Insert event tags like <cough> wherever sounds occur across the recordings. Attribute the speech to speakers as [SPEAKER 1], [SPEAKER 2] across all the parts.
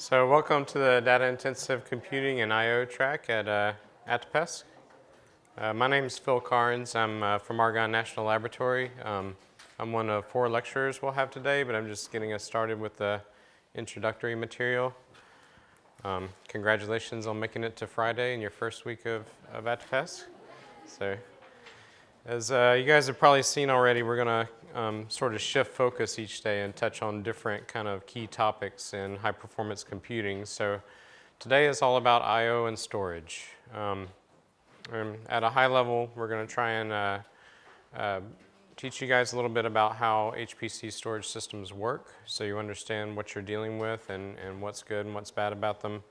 [SPEAKER 1] So welcome to the Data Intensive Computing and I.O. track at uh, ATPESC. Uh, my name is Phil Carns. I'm uh, from Argonne National Laboratory. Um, I'm one of four lecturers we'll have today, but I'm just getting us started with the introductory material. Um, congratulations on making it to Friday in your first week of, of ATPESC. So as uh, you guys have probably seen already, we're going to um, sort of shift focus each day and touch on different kind of key topics in high performance computing. So today is all about I.O. and storage. Um, and at a high level, we're going to try and uh, uh, teach you guys a little bit about how HPC storage systems work so you understand what you're dealing with and, and what's good and what's bad about them.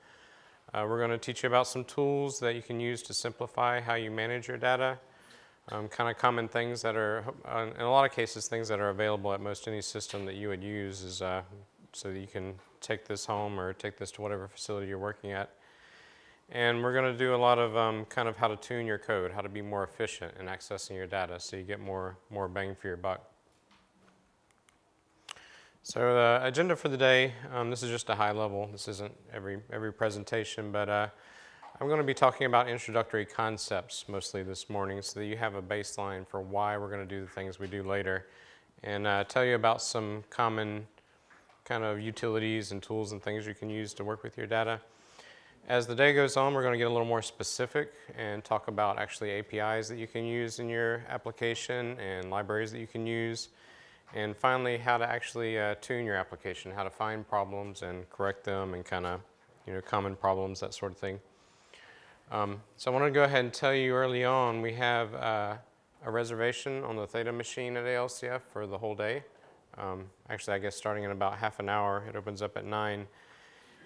[SPEAKER 1] Uh, we're going to teach you about some tools that you can use to simplify how you manage your data um, kind of common things that are, uh, in a lot of cases, things that are available at most any system that you would use is uh, so that you can take this home or take this to whatever facility you're working at. And we're going to do a lot of um, kind of how to tune your code, how to be more efficient in accessing your data so you get more, more bang for your buck. So the agenda for the day, um, this is just a high level. This isn't every, every presentation, but uh, I'm going to be talking about introductory concepts mostly this morning so that you have a baseline for why we're going to do the things we do later and uh, tell you about some common kind of utilities and tools and things you can use to work with your data. As the day goes on, we're going to get a little more specific and talk about actually APIs that you can use in your application and libraries that you can use. And finally, how to actually uh, tune your application, how to find problems and correct them and kind of, you know, common problems, that sort of thing. Um, so I want to go ahead and tell you early on, we have uh, a reservation on the Theta machine at ALCF for the whole day. Um, actually, I guess starting in about half an hour. It opens up at 9.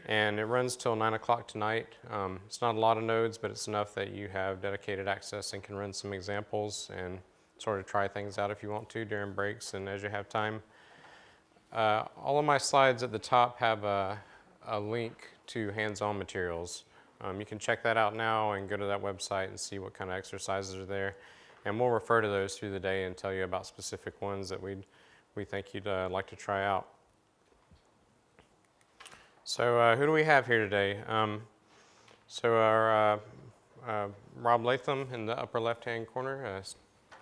[SPEAKER 1] And it runs till 9 o'clock tonight. Um, it's not a lot of nodes, but it's enough that you have dedicated access and can run some examples and sort of try things out if you want to during breaks and as you have time. Uh, all of my slides at the top have a, a link to hands-on materials. Um, you can check that out now and go to that website and see what kind of exercises are there. And we'll refer to those through the day and tell you about specific ones that we'd, we think you'd uh, like to try out. So uh, who do we have here today? Um, so our uh, uh Rob Latham in the upper left-hand corner, uh,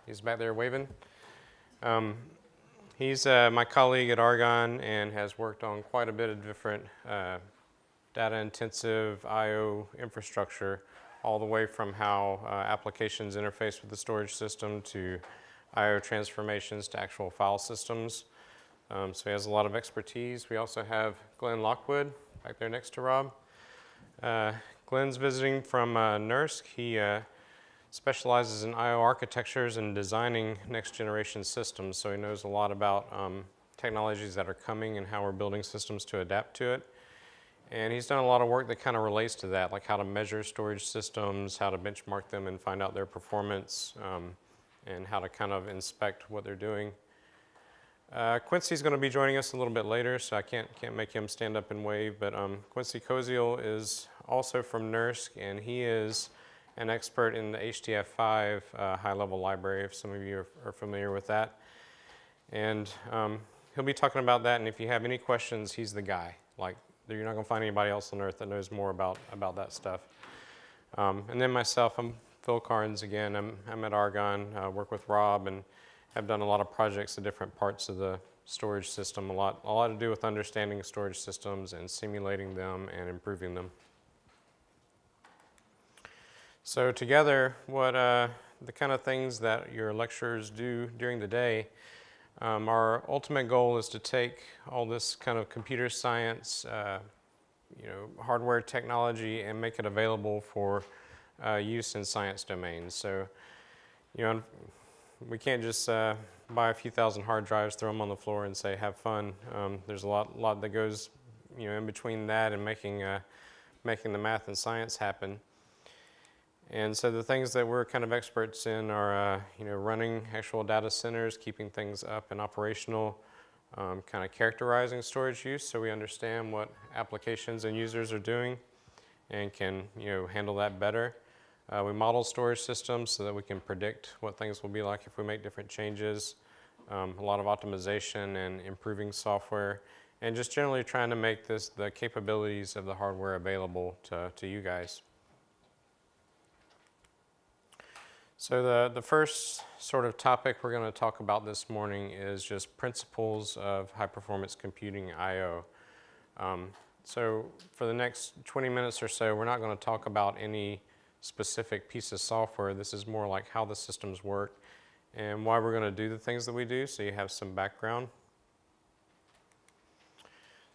[SPEAKER 1] he's back there waving. Um, he's uh, my colleague at Argonne and has worked on quite a bit of different data intensive I.O. infrastructure all the way from how uh, applications interface with the storage system to I.O. transformations to actual file systems. Um, so he has a lot of expertise. We also have Glenn Lockwood back there next to Rob. Uh, Glenn's visiting from uh, NERSC. He uh, specializes in I.O. architectures and designing next generation systems, so he knows a lot about um, technologies that are coming and how we're building systems to adapt to it. And he's done a lot of work that kind of relates to that, like how to measure storage systems, how to benchmark them and find out their performance, um, and how to kind of inspect what they're doing. Uh, Quincey's going to be joining us a little bit later, so I can't, can't make him stand up and wave, but um, Quincey Koziol is also from NERSC, and he is an expert in the HDF5 uh, high-level library, if some of you are, are familiar with that. And um, he'll be talking about that, and if you have any questions, he's the guy. Like, you're not going to find anybody else on earth that knows more about, about that stuff. Um, and then myself, I'm Phil Carns again. I'm, I'm at Argonne, uh, work with Rob, and have done a lot of projects in different parts of the storage system. A lot, a lot to do with understanding storage systems and simulating them and improving them. So together, what uh, the kind of things that your lecturers do during the day um, our ultimate goal is to take all this kind of computer science, uh, you know, hardware technology and make it available for uh, use in science domains. So, you know, we can't just uh, buy a few thousand hard drives, throw them on the floor and say, have fun. Um, there's a lot, lot that goes, you know, in between that and making, uh, making the math and science happen. And so the things that we're kind of experts in are, uh, you know, running actual data centers, keeping things up and operational, um, kind of characterizing storage use so we understand what applications and users are doing and can, you know, handle that better. Uh, we model storage systems so that we can predict what things will be like if we make different changes. Um, a lot of optimization and improving software and just generally trying to make this the capabilities of the hardware available to, to you guys. So the, the first sort of topic we're going to talk about this morning is just principles of high performance computing I.O. Um, so for the next 20 minutes or so, we're not going to talk about any specific piece of software. This is more like how the systems work and why we're going to do the things that we do so you have some background.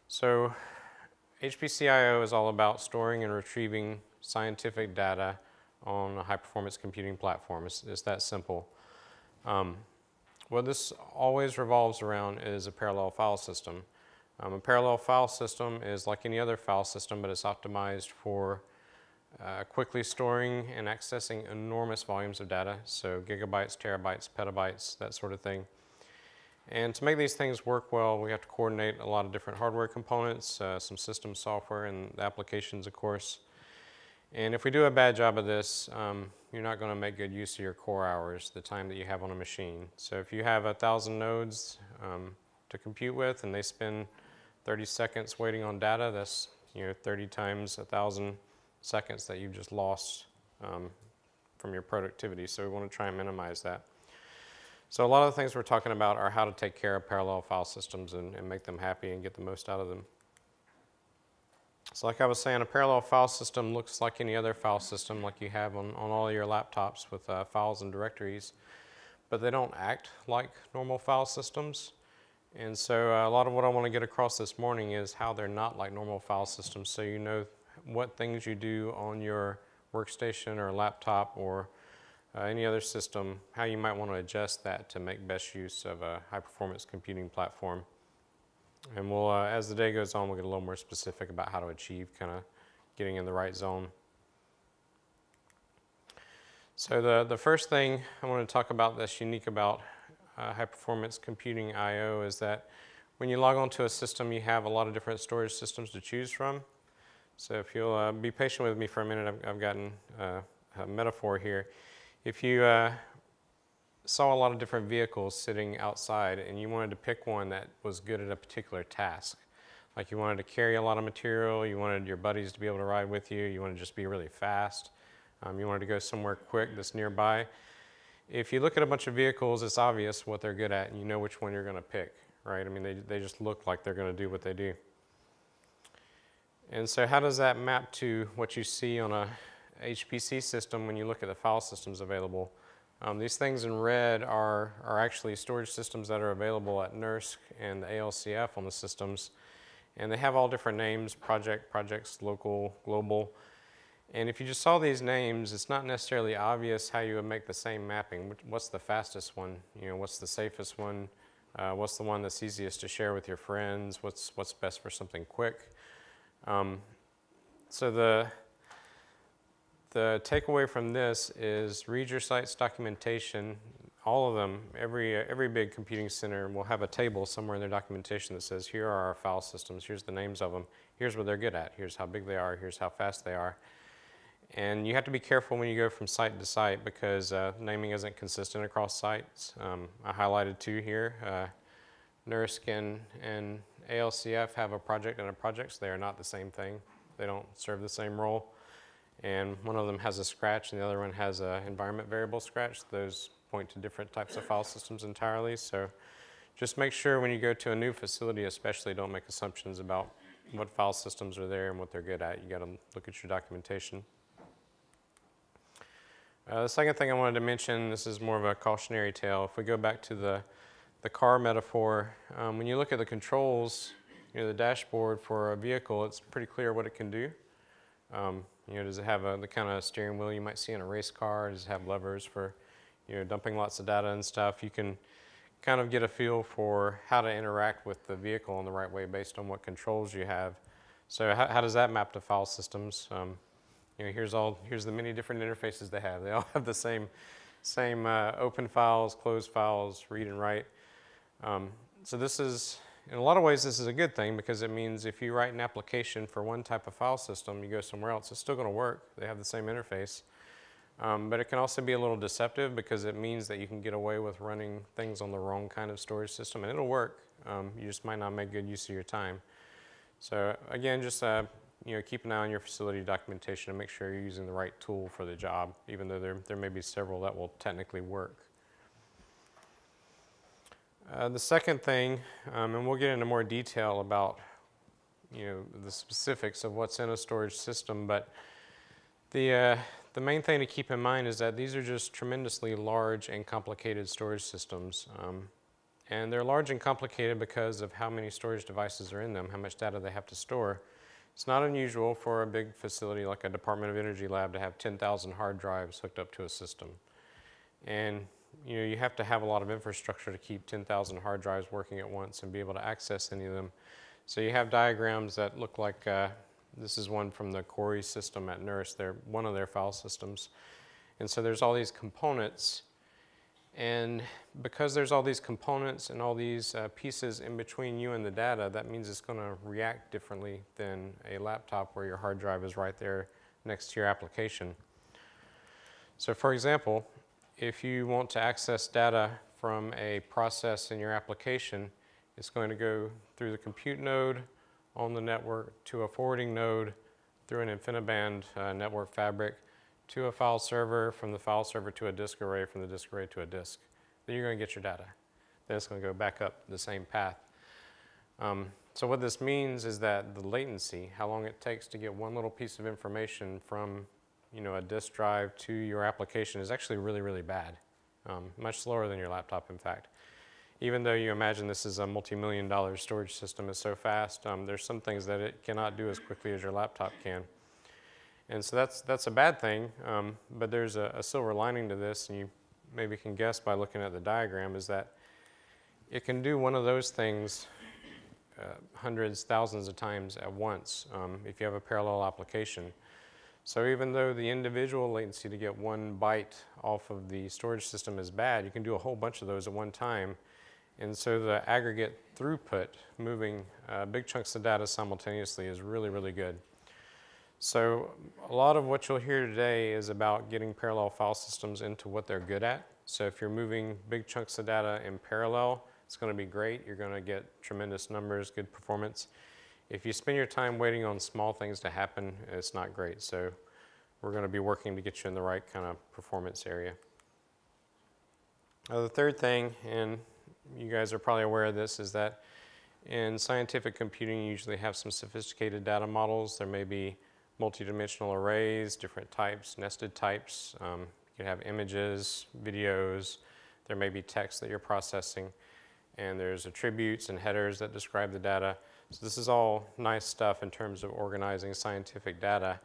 [SPEAKER 1] So HPC-IO is all about storing and retrieving scientific data on a high-performance computing platform. It's, it's that simple. Um, what this always revolves around is a parallel file system. Um, a parallel file system is like any other file system, but it's optimized for uh, quickly storing and accessing enormous volumes of data, so gigabytes, terabytes, petabytes, that sort of thing. And to make these things work well, we have to coordinate a lot of different hardware components, uh, some system software, and applications, of course. And if we do a bad job of this, um, you're not going to make good use of your core hours, the time that you have on a machine. So if you have a thousand nodes um, to compute with, and they spend 30 seconds waiting on data, that's you know 30 times a thousand seconds that you've just lost um, from your productivity. So we want to try and minimize that. So a lot of the things we're talking about are how to take care of parallel file systems and, and make them happy and get the most out of them. So like I was saying, a parallel file system looks like any other file system like you have on, on all your laptops with uh, files and directories, but they don't act like normal file systems. And so uh, a lot of what I want to get across this morning is how they're not like normal file systems so you know what things you do on your workstation or laptop or uh, any other system, how you might want to adjust that to make best use of a high performance computing platform. And we'll, uh, as the day goes on, we'll get a little more specific about how to achieve kind of getting in the right zone. So the, the first thing I want to talk about that's unique about uh, high performance computing I.O. is that when you log onto a system, you have a lot of different storage systems to choose from. So if you'll uh, be patient with me for a minute, I've, I've gotten uh, a metaphor here. If you uh, saw a lot of different vehicles sitting outside and you wanted to pick one that was good at a particular task, like you wanted to carry a lot of material, you wanted your buddies to be able to ride with you, you wanted to just be really fast, um, you wanted to go somewhere quick that's nearby. If you look at a bunch of vehicles, it's obvious what they're good at and you know which one you're going to pick, right? I mean, they, they just look like they're going to do what they do. And so how does that map to what you see on a HPC system when you look at the file systems available. Um, these things in red are, are actually storage systems that are available at NERSC and the ALCF on the systems. And they have all different names, project, projects, local, global. And if you just saw these names, it's not necessarily obvious how you would make the same mapping. What's the fastest one? You know, what's the safest one? Uh, what's the one that's easiest to share with your friends? What's, what's best for something quick? Um, so the, the takeaway from this is read your site's documentation. All of them, every, every big computing center will have a table somewhere in their documentation that says, here are our file systems, here's the names of them, here's what they're good at, here's how big they are, here's how fast they are. And you have to be careful when you go from site to site because uh, naming isn't consistent across sites. Um, I highlighted two here. Uh, NERSC and, and ALCF have a project and a project, so they are not the same thing. They don't serve the same role and one of them has a scratch and the other one has an environment variable scratch. Those point to different types of file systems entirely. So just make sure when you go to a new facility especially don't make assumptions about what file systems are there and what they're good at. You got to look at your documentation. Uh, the second thing I wanted to mention, this is more of a cautionary tale. If we go back to the, the car metaphor, um, when you look at the controls, you know, the dashboard for a vehicle, it's pretty clear what it can do. Um, you know, does it have a, the kind of steering wheel you might see in a race car? Does it have levers for, you know, dumping lots of data and stuff? You can kind of get a feel for how to interact with the vehicle in the right way based on what controls you have. So how, how does that map to file systems? Um, you know, here's all, here's the many different interfaces they have. They all <laughs> have the same, same uh, open files, closed files, read and write. Um, so this is, in a lot of ways, this is a good thing because it means if you write an application for one type of file system, you go somewhere else, it's still going to work. They have the same interface. Um, but it can also be a little deceptive because it means that you can get away with running things on the wrong kind of storage system, and it'll work. um, you just might not make good use of your time. So again, just uh, you know, keep an eye on your facility documentation and make sure you're using the right tool for the job, even though there, there may be several that will technically work. Uh, the second thing, um, and we'll get into more detail about you know the specifics of what's in a storage system, but the uh, the main thing to keep in mind is that these are just tremendously large and complicated storage systems. Um, and they're large and complicated because of how many storage devices are in them, how much data they have to store. It's not unusual for a big facility like a Department of Energy lab to have 10,000 hard drives hooked up to a system. And you know, you have to have a lot of infrastructure to keep 10,000 hard drives working at once and be able to access any of them. So you have diagrams that look like, uh, this is one from the Cori system at NERSC, they're one of their file systems. And so there's all these components and because there's all these components and all these uh, pieces in between you and the data, that means it's going to react differently than a laptop where your hard drive is right there next to your application. So for example, if you want to access data from a process in your application, it's going to go through the compute node on the network to a forwarding node through an InfiniBand uh, network fabric to a file server, from the file server to a disk array, from the disk array to a disk. Then you're going to get your data. Then it's going to go back up the same path. Um, so what this means is that the latency, how long it takes to get one little piece of information from you know, a disk drive to your application is actually really, really bad. Um, much slower than your laptop, in fact. Even though you imagine this is a multi-million dollar storage system is so fast, um, there's some things that it cannot do as quickly as your laptop can. And so that's, that's a bad thing, um, but there's a, a, silver lining to this, and you maybe can guess by looking at the diagram, is that it can do one of those things uh, hundreds, thousands of times at once um, if you have a parallel application. So even though the individual latency to get one byte off of the storage system is bad, you can do a whole bunch of those at one time. And so the aggregate throughput, moving uh, big chunks of data simultaneously is really, really good. So a lot of what you'll hear today is about getting parallel file systems into what they're good at. So if you're moving big chunks of data in parallel, it's going to be great. You're going to get tremendous numbers, good performance. If you spend your time waiting on small things to happen, it's not great. So we're going to be working to get you in the right kind of performance area. Uh, the third thing, and you guys are probably aware of this, is that in scientific computing, you usually have some sophisticated data models. There may be multidimensional arrays, different types, nested types. Um, you can have images, videos. There may be text that you're processing. And there's attributes and headers that describe the data. So this is all nice stuff in terms of organizing scientific data.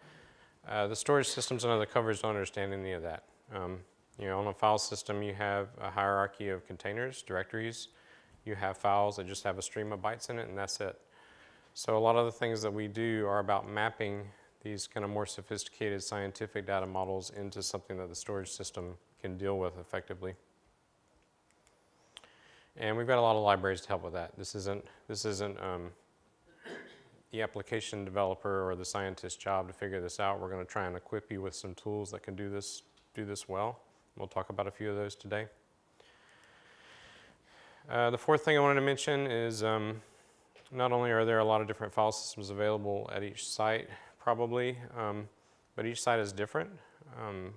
[SPEAKER 1] Uh, the storage systems under the covers don't understand any of that. Um, you know, on a file system, you have a hierarchy of containers, directories. You have files that just have a stream of bytes in it, and that's it. So a lot of the things that we do are about mapping these kind of more sophisticated scientific data models into something that the storage system can deal with effectively. And we've got a lot of libraries to help with that. This isn't, this isn't um, the application developer or the scientist job to figure this out. We're going to try and equip you with some tools that can do this, do this well. We'll talk about a few of those today. Uh, the fourth thing I wanted to mention is um, not only are there a lot of different file systems available at each site, probably, um, but each site is different. Um,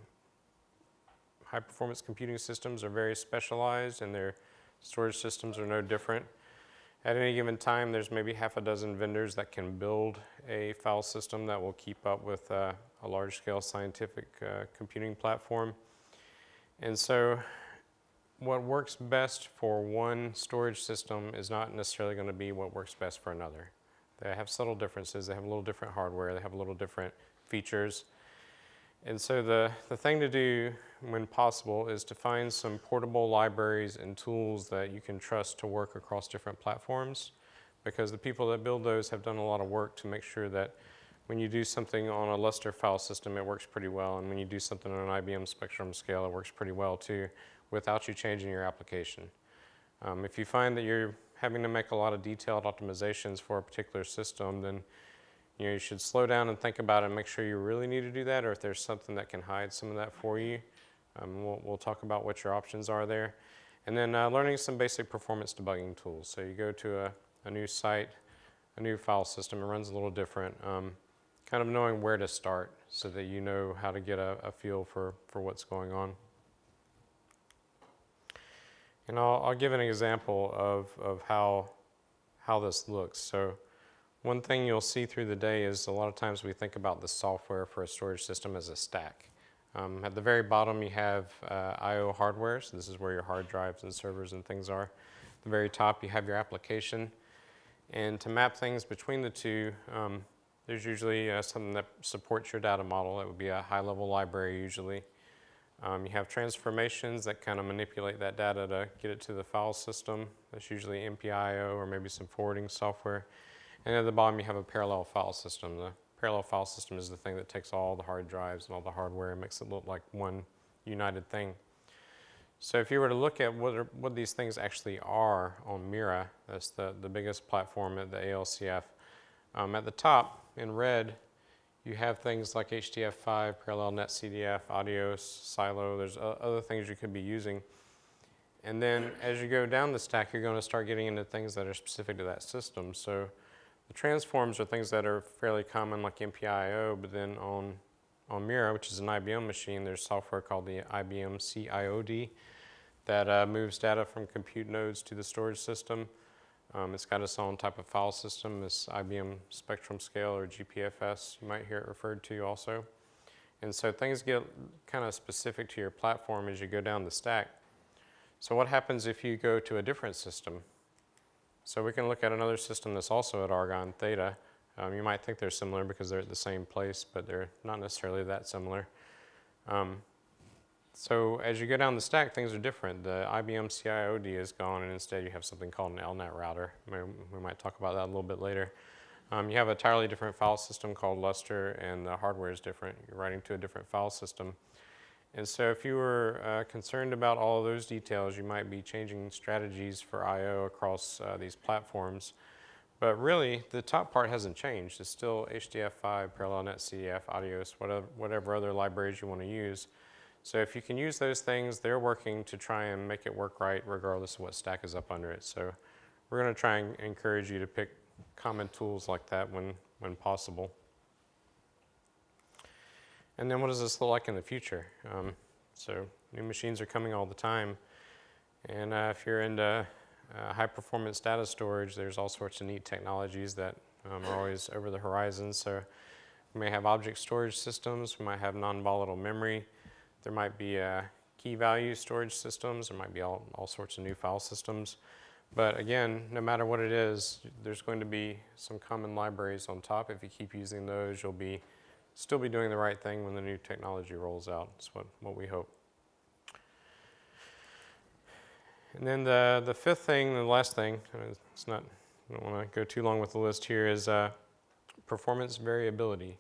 [SPEAKER 1] high performance computing systems are very specialized and their storage systems are no different. At any given time, there's maybe half a dozen vendors that can build a file system that will keep up with uh, a large scale scientific uh, computing platform. And so what works best for one storage system is not necessarily going to be what works best for another. They have subtle differences. They have a little different hardware. They have a little different features. And so the, the thing to do when possible is to find some portable libraries and tools that you can trust to work across different platforms because the people that build those have done a lot of work to make sure that when you do something on a Lustre file system, it works pretty well. And when you do something on an IBM Spectrum scale, it works pretty well too without you changing your application. Um, if you find that you're having to make a lot of detailed optimizations for a particular system, then you know you should slow down and think about it and make sure you really need to do that, or if there's something that can hide some of that for you. Um, we'll, we'll talk about what your options are there. And then uh, learning some basic performance debugging tools. So you go to a, a new site, a new file system, it runs a little different. Um, kind of knowing where to start so that you know how to get a, a feel for, for what's going on. And I'll, I'll give an example of, of how, how this looks. So one thing you'll see through the day is a lot of times we think about the software for a storage system as a stack. Um, at the very bottom you have uh, I.O. hardware, so this is where your hard drives and servers and things are. At the very top you have your application. And to map things between the two, um, there's usually uh, something that supports your data model. It would be a high-level library usually. Um, you have transformations that kind of manipulate that data to get it to the file system. That's usually MPI-IO or maybe some forwarding software. And at the bottom you have a parallel file system. The parallel file system is the thing that takes all the hard drives and all the hardware and makes it look like one united thing. So if you were to look at what, are, what these things actually are on Mira, that's the, the biggest platform at the ALCF, um, at the top in red, you have things like HDF5, Parallel CDF, ADIOS, Silo, there's other things you could be using. And then as you go down the stack, you're going to start getting into things that are specific to that system. So the transforms are things that are fairly common like MPI-IO, but then on, on Mira, which is an IBM machine, there's software called the IBM CIOD that uh, moves data from compute nodes to the storage system. Um, it's got its own type of file system, this IBM Spectrum Scale or GPFS, you might hear it referred to also. And so things get kind of specific to your platform as you go down the stack. So what happens if you go to a different system? So we can look at another system that's also at Argonne Theta. Um, you might think they're similar because they're at the same place, but they're not necessarily that similar. Um, so as you go down the stack, things are different. The IBM CIOD is gone, and instead you have something called an LNet router. We might talk about that a little bit later. Um, you have a entirely different file system called Lustre, and the hardware is different. You're writing to a different file system. And so if you were uh, concerned about all of those details, you might be changing strategies for I.O. across uh, these platforms. But really, the top part hasn't changed. It's still HDF5, Parallel netCDF, ADIOS, whatever, whatever other libraries you want to use. So if you can use those things, they're working to try and make it work right regardless of what stack is up under it. So we're going to try and encourage you to pick common tools like that when, when possible. And then what does this look like in the future? Um, so new machines are coming all the time. And uh, if you're into uh, high performance data storage, there's all sorts of neat technologies that um, are always over the horizon. So we may have object storage systems, we might have non-volatile memory, there might be uh, key value storage systems. There might be all, all sorts of new file systems. But again, no matter what it is, there's going to be some common libraries on top. If you keep using those, you'll be still be doing the right thing when the new technology rolls out. That's what, what we hope. And then the, the fifth thing, the last thing, it's not, I don't want to go too long with the list here, is uh, performance variability.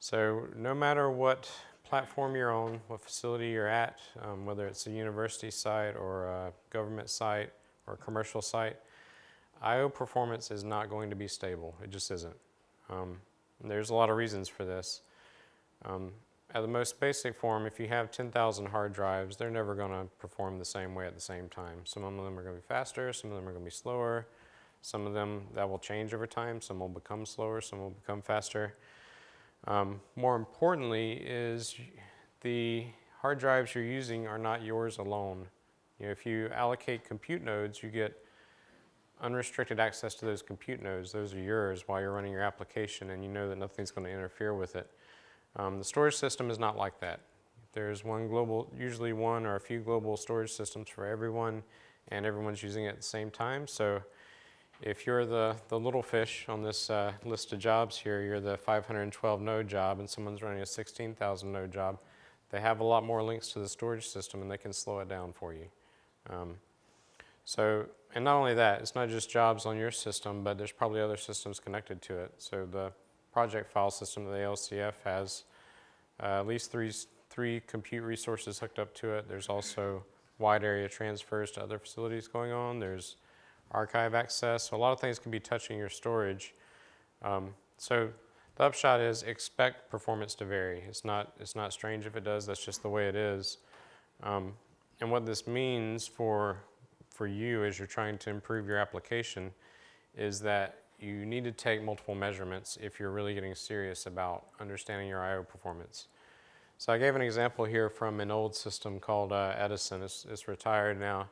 [SPEAKER 1] So no matter what platform you're on, what facility you're at, um, whether it's a university site or a government site or a commercial site, I.O. performance is not going to be stable. It just isn't. Um, there's a lot of reasons for this. Um, at the most basic form, if you have 10,000 hard drives, they're never going to perform the same way at the same time. Some of them are going to be faster, some of them are going to be slower, some of them that will change over time, some will become slower, some will become faster. Um, more importantly is the hard drives you're using are not yours alone. You know, if you allocate compute nodes, you get unrestricted access to those compute nodes. Those are yours while you're running your application and you know that nothing's going to interfere with it. Um, the storage system is not like that. There's one global, usually one or a few global storage systems for everyone and everyone's using it at the same time. So if you're the, the little fish on this uh, list of jobs here, you're the 512 node job and someone's running a 16,000 node job, they have a lot more links to the storage system and they can slow it down for you. Um, so, and not only that, it's not just jobs on your system, but there's probably other systems connected to it. So the project file system of the ALCF has uh, at least three, three compute resources hooked up to it. There's also wide area transfers to other facilities going on. There's archive access. So a lot of things can be touching your storage. Um, so the upshot is expect performance to vary. It's not, it's not strange if it does, that's just the way it is. Um, and what this means for, for you as you're trying to improve your application is that you need to take multiple measurements if you're really getting serious about understanding your I.O. performance. So I gave an example here from an old system called uh, Edison. It's, it's, retired now.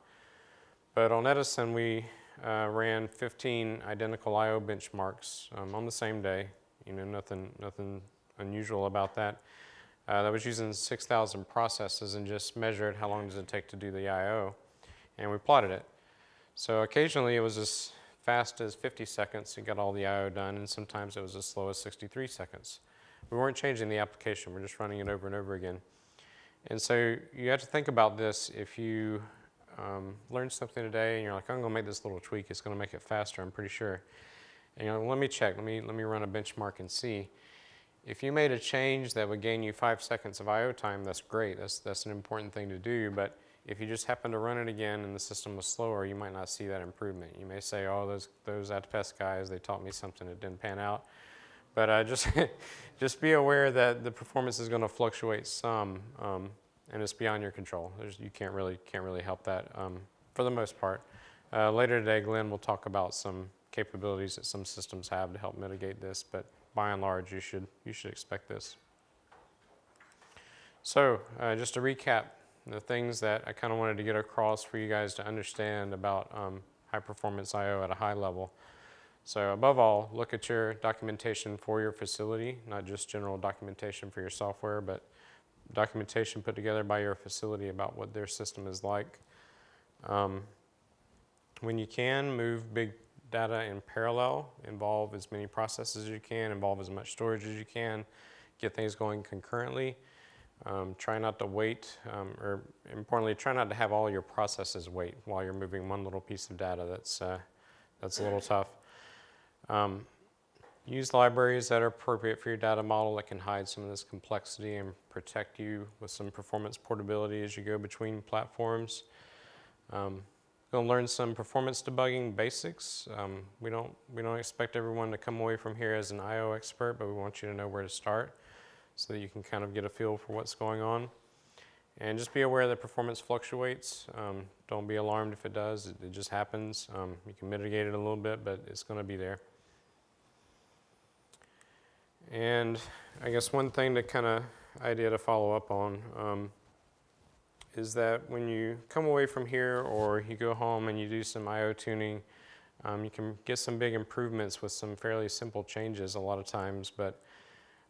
[SPEAKER 1] But on Edison, we uh, ran 15 identical I.O. benchmarks um, on the same day. You know, nothing, nothing unusual about that. Uh, that was using 6,000 processes and just measured how long does it take to do the I.O. And we plotted it. So occasionally it was as fast as 50 seconds to get all the I.O. done, and sometimes it was as slow as 63 seconds. We weren't changing the application, we're just running it over and over again. And so you have to think about this if you um, learn something today and you're like, I'm going to make this little tweak, it's going to make it faster, I'm pretty sure. And you're like, let me check, let me, let me run a benchmark and see. If you made a change that would gain you five seconds of I.O. time, that's great. That's, that's an important thing to do. But if you just happen to run it again and the system was slower, you might not see that improvement. You may say, oh, those, those ATPES guys, they taught me something that didn't pan out. But uh, <laughs> just, just be aware that the performance is going to fluctuate some, um, and it's beyond your control. There's, you can't really, can't really help that um, for the most part. Uh, later today, Glenn will talk about some capabilities that some systems have to help mitigate this, but by and large, you should, you should expect this. So uh, just to recap, the things that I kind of wanted to get across for you guys to understand about um, high performance I.O. at a high level. So above all, look at your documentation for your facility, not just general documentation for your software, but documentation put together by your facility about what their system is like. Um, when you can, move big data in parallel, involve as many processes as you can, involve as much storage as you can, get things going concurrently. Um, try not to wait, um, or importantly, try not to have all your processes wait while you're moving one little piece of data. That's, uh, that's a little tough. Um, use libraries that are appropriate for your data model that can hide some of this complexity and protect you with some performance portability as you go between platforms. Um, Going to learn some performance debugging basics. Um, we, don't, we don't expect everyone to come away from here as an I.O. expert, but we want you to know where to start so that you can kind of get a feel for what's going on. And just be aware that performance fluctuates. Um, don't be alarmed if it does. It, it just happens. Um, you can mitigate it a little bit, but it's going to be there. And I guess one thing to kind of idea to follow up on um, is that when you come away from here or you go home and you do some I.O. tuning, um, you can get some big improvements with some fairly simple changes a lot of times, but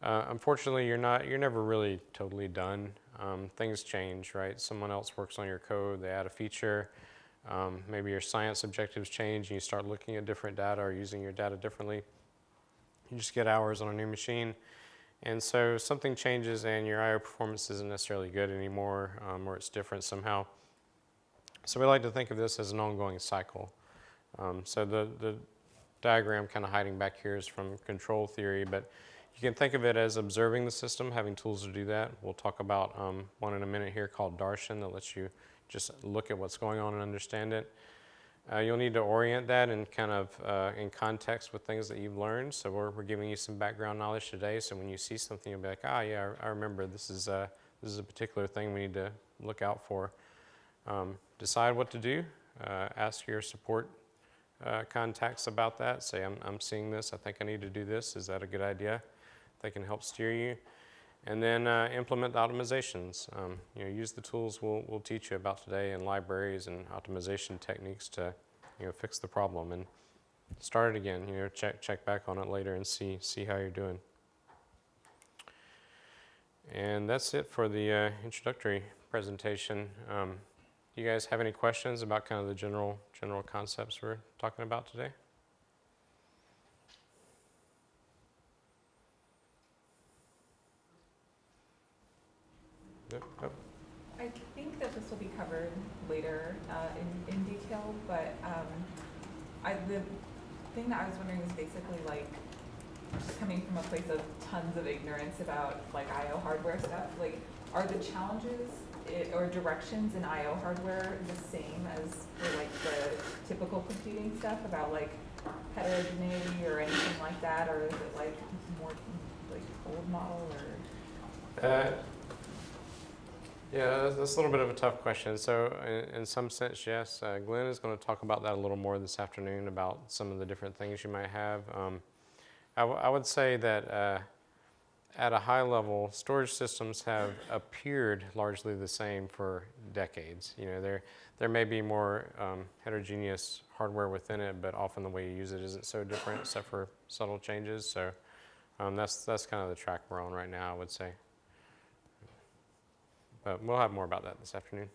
[SPEAKER 1] uh, unfortunately you're not, you're never really totally done. Um, things change, right? Someone else works on your code, they add a feature, um, maybe your science objectives change and you start looking at different data or using your data differently. You just get hours on a new machine. And so something changes and your I.O. performance isn't necessarily good anymore um, or it's different somehow. So we like to think of this as an ongoing cycle. Um, so the, the diagram kind of hiding back here is from control theory, but you can think of it as observing the system, having tools to do that. We'll talk about um, one in a minute here called Darshan that lets you just look at what's going on and understand it. Uh, you'll need to orient that in kind of uh, in context with things that you've learned. So we're, we're giving you some background knowledge today. So when you see something, you'll be like, ah, yeah, I, I remember this is, a, this is a particular thing we need to look out for. Um, decide what to do. Uh, ask your support uh, contacts about that. Say, I'm, I'm seeing this. I think I need to do this. Is that a good idea? They can help steer you. And then uh, implement the optimizations. Um, you know, use the tools we'll, we'll teach you about today in libraries and optimization techniques to you know, fix the problem and start it again. You know, check, check back on it later and see, see how you're doing. And that's it for the uh, introductory presentation. Um, you guys have any questions about kind of the general, general concepts we're talking about today?
[SPEAKER 2] I think that this will be covered later uh, in, in detail, but um, I, the thing that I was wondering is basically like, just coming from a place of tons of ignorance about like I.O. hardware stuff, like, are the challenges it, or directions in I.O. hardware the same as for like the typical computing stuff about like heterogeneity or anything like that, or is it like more like old model or?
[SPEAKER 1] Uh, Yeah, that's, a little bit of a tough question. So, in, in some sense, yes. Uh, Glenn is going to talk about that a little more this afternoon about some of the different things you might have. Um, I would say that uh, at a high level, storage systems have appeared largely the same for decades. You know, there there may be more um, heterogeneous hardware within it, but often the way you use it isn't so different, except for subtle changes. So, um, that's that's kind of the track we're on right now. I would say. But we'll have more about that this afternoon.